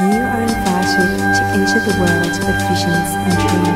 You are invited to enter the world of visions and dreams.